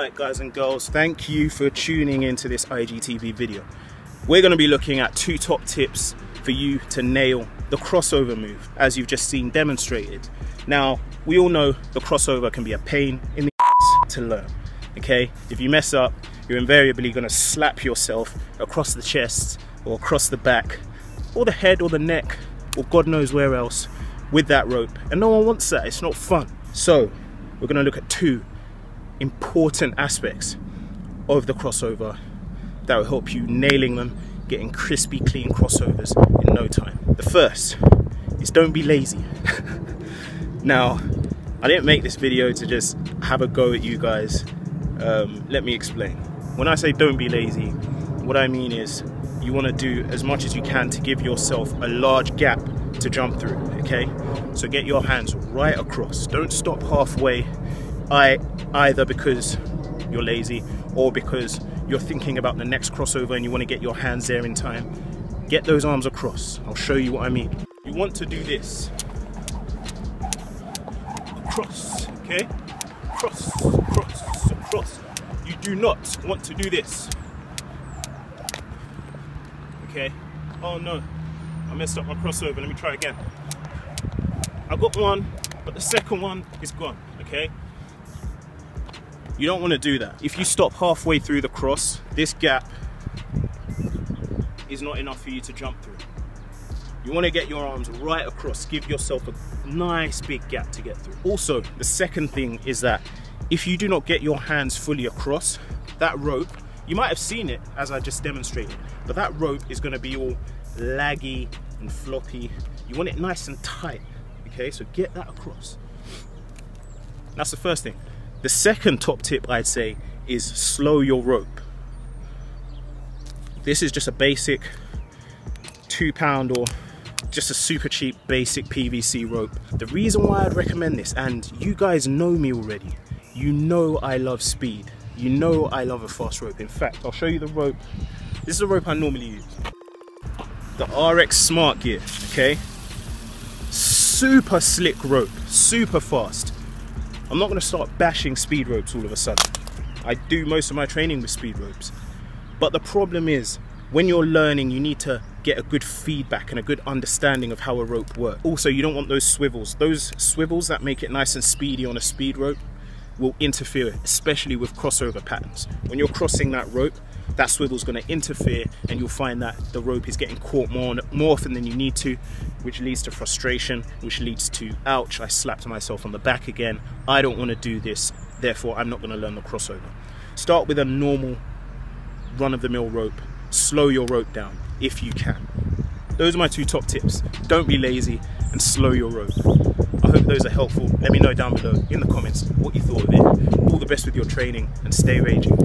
Alright guys and girls, thank you for tuning into this IGTV video. We're going to be looking at two top tips for you to nail the crossover move as you've just seen demonstrated. Now, we all know the crossover can be a pain in the to learn, okay? If you mess up, you're invariably going to slap yourself across the chest or across the back or the head or the neck or God knows where else with that rope. And no one wants that, it's not fun. So, we're going to look at two important aspects of the crossover that will help you nailing them, getting crispy clean crossovers in no time. The first is don't be lazy. now, I didn't make this video to just have a go at you guys. Um, let me explain. When I say don't be lazy, what I mean is you want to do as much as you can to give yourself a large gap to jump through, okay? So get your hands right across. Don't stop halfway I either because you're lazy or because you're thinking about the next crossover and you want to get your hands there in time. Get those arms across. I'll show you what I mean. You want to do this. Across, okay? Cross, cross, cross. You do not want to do this. Okay? Oh no, I messed up my crossover. Let me try again. I got one, but the second one is gone, okay? You don't want to do that. If you stop halfway through the cross, this gap is not enough for you to jump through. You want to get your arms right across, give yourself a nice big gap to get through. Also, the second thing is that if you do not get your hands fully across, that rope, you might have seen it as I just demonstrated, but that rope is going to be all laggy and floppy. You want it nice and tight, okay? So get that across. That's the first thing. The second top tip I'd say is slow your rope. This is just a basic two pound or just a super cheap basic PVC rope. The reason why I'd recommend this, and you guys know me already, you know I love speed. You know I love a fast rope. In fact, I'll show you the rope. This is the rope I normally use. The RX Smart Gear, okay? Super slick rope, super fast. I'm not going to start bashing speed ropes all of a sudden. I do most of my training with speed ropes. But the problem is, when you're learning, you need to get a good feedback and a good understanding of how a rope works. Also, you don't want those swivels. Those swivels that make it nice and speedy on a speed rope will interfere, especially with crossover patterns. When you're crossing that rope, that swivel is going to interfere and you'll find that the rope is getting caught more, more often than you need to, which leads to frustration, which leads to, ouch, I slapped myself on the back again. I don't want to do this, therefore I'm not going to learn the crossover. Start with a normal run-of-the-mill rope. Slow your rope down if you can. Those are my two top tips. Don't be lazy and slow your rope. I hope those are helpful. Let me know down below in the comments what you thought of it. All the best with your training and stay raging.